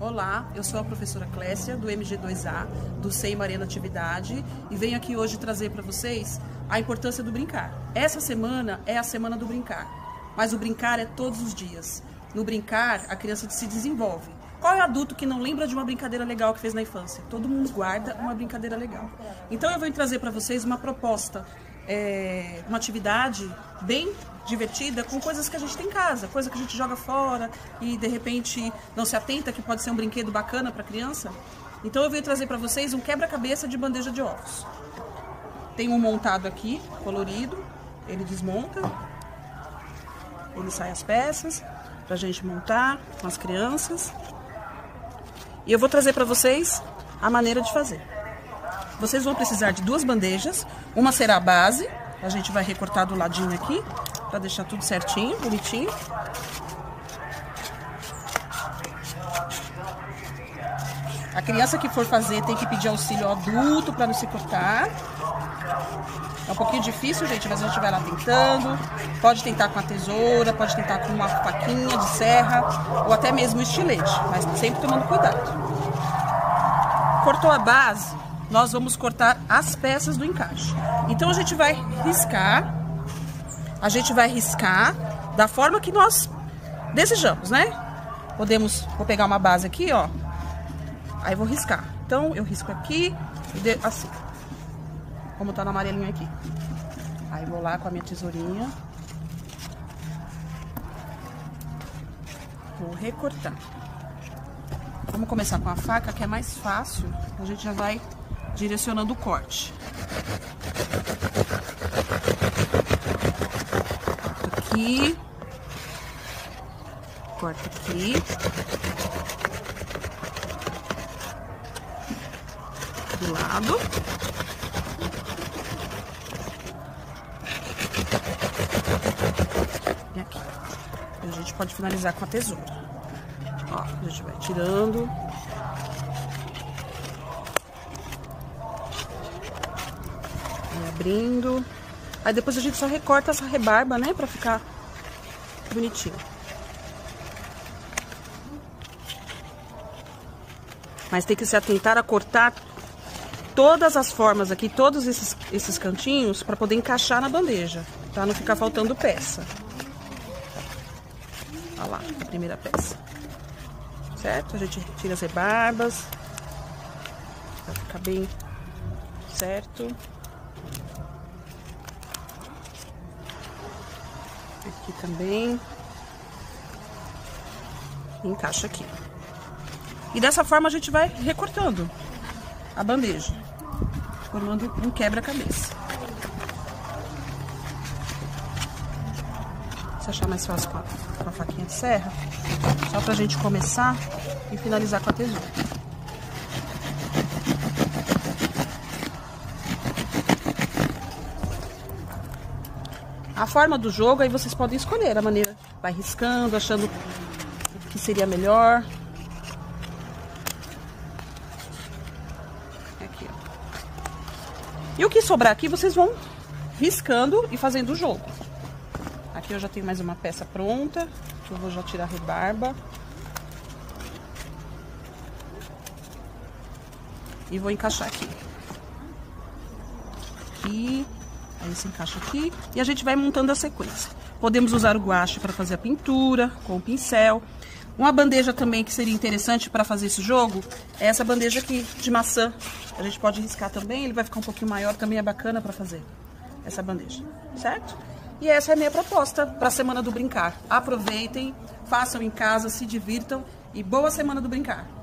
Olá, eu sou a professora Clécia, do MG2A, do SEI Marena Atividade, e venho aqui hoje trazer para vocês a importância do brincar. Essa semana é a semana do brincar, mas o brincar é todos os dias. No brincar, a criança se desenvolve. Qual é o adulto que não lembra de uma brincadeira legal que fez na infância? Todo mundo guarda uma brincadeira legal. Então eu venho trazer para vocês uma proposta é, uma atividade bem divertida com coisas que a gente tem em casa, coisa que a gente joga fora e de repente não se atenta que pode ser um brinquedo bacana para criança. Então eu venho trazer para vocês um quebra-cabeça de bandeja de ovos. Tem um montado aqui, colorido, ele desmonta, ele sai as peças para a gente montar com as crianças. E eu vou trazer para vocês a maneira de fazer. Vocês vão precisar de duas bandejas. Uma será a base. A gente vai recortar do ladinho aqui, para deixar tudo certinho, bonitinho. A criança que for fazer tem que pedir auxílio ao adulto para não se cortar. É um pouquinho difícil, gente, mas a gente vai lá tentando. Pode tentar com a tesoura, pode tentar com uma faquinha de serra ou até mesmo estilete, mas sempre tomando cuidado. Cortou a base, nós vamos cortar as peças do encaixe. Então a gente vai riscar, a gente vai riscar da forma que nós desejamos, né? Podemos, vou pegar uma base aqui, ó, aí vou riscar. Então eu risco aqui assim, como tá no amarelinho aqui. Aí vou lá com a minha tesourinha. Vou recortar. Vamos começar com a faca, que é mais fácil. A gente já vai direcionando o corte. Aqui. Corta aqui. Do lado. E aqui. A gente pode finalizar com a tesoura. Ó, a gente vai tirando. Abrindo. Aí depois a gente só recorta essa rebarba, né? Pra ficar bonitinho. Mas tem que se atentar a cortar todas as formas aqui, todos esses, esses cantinhos, para poder encaixar na bandeja, tá? Não ficar faltando peça. Olha lá, a primeira peça. Certo? A gente tira as rebarbas. Pra ficar bem certo. Aqui também. Encaixa aqui. E dessa forma a gente vai recortando a bandeja, formando um quebra-cabeça. Se achar mais fácil com a, com a faquinha de serra, só pra gente começar e finalizar com a tesoura. A forma do jogo, aí vocês podem escolher a maneira. Vai riscando, achando que seria melhor. Aqui. E o que sobrar aqui, vocês vão riscando e fazendo o jogo. Aqui eu já tenho mais uma peça pronta. Eu vou já tirar a rebarba. E vou encaixar aqui. Aqui. Aí se encaixa aqui e a gente vai montando a sequência. Podemos usar o guache para fazer a pintura, com o pincel. Uma bandeja também que seria interessante para fazer esse jogo é essa bandeja aqui de maçã. A gente pode riscar também, ele vai ficar um pouquinho maior, também é bacana para fazer essa bandeja, certo? E essa é a minha proposta para a Semana do Brincar. Aproveitem, façam em casa, se divirtam e boa Semana do Brincar!